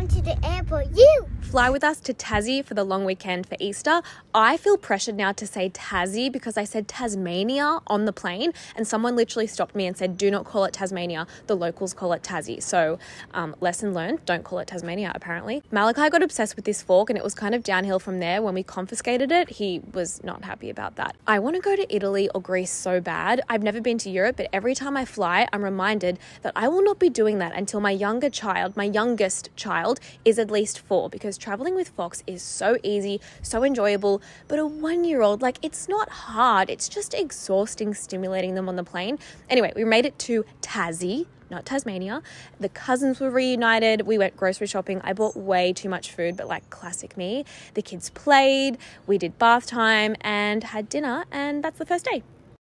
going to the airport. You! Fly with us to Tassie for the long weekend for Easter. I feel pressured now to say Tassie because I said Tasmania on the plane, and someone literally stopped me and said, Do not call it Tasmania. The locals call it Tassie. So, um, lesson learned don't call it Tasmania, apparently. Malachi got obsessed with this fork, and it was kind of downhill from there. When we confiscated it, he was not happy about that. I want to go to Italy or Greece so bad. I've never been to Europe, but every time I fly, I'm reminded that I will not be doing that until my younger child, my youngest child, is at least four because traveling with Fox is so easy, so enjoyable. But a one year old, like, it's not hard, it's just exhausting stimulating them on the plane. Anyway, we made it to Tassie. Not Tasmania. The cousins were reunited. We went grocery shopping. I bought way too much food, but like classic me. The kids played, we did bath time and had dinner, and that's the first day.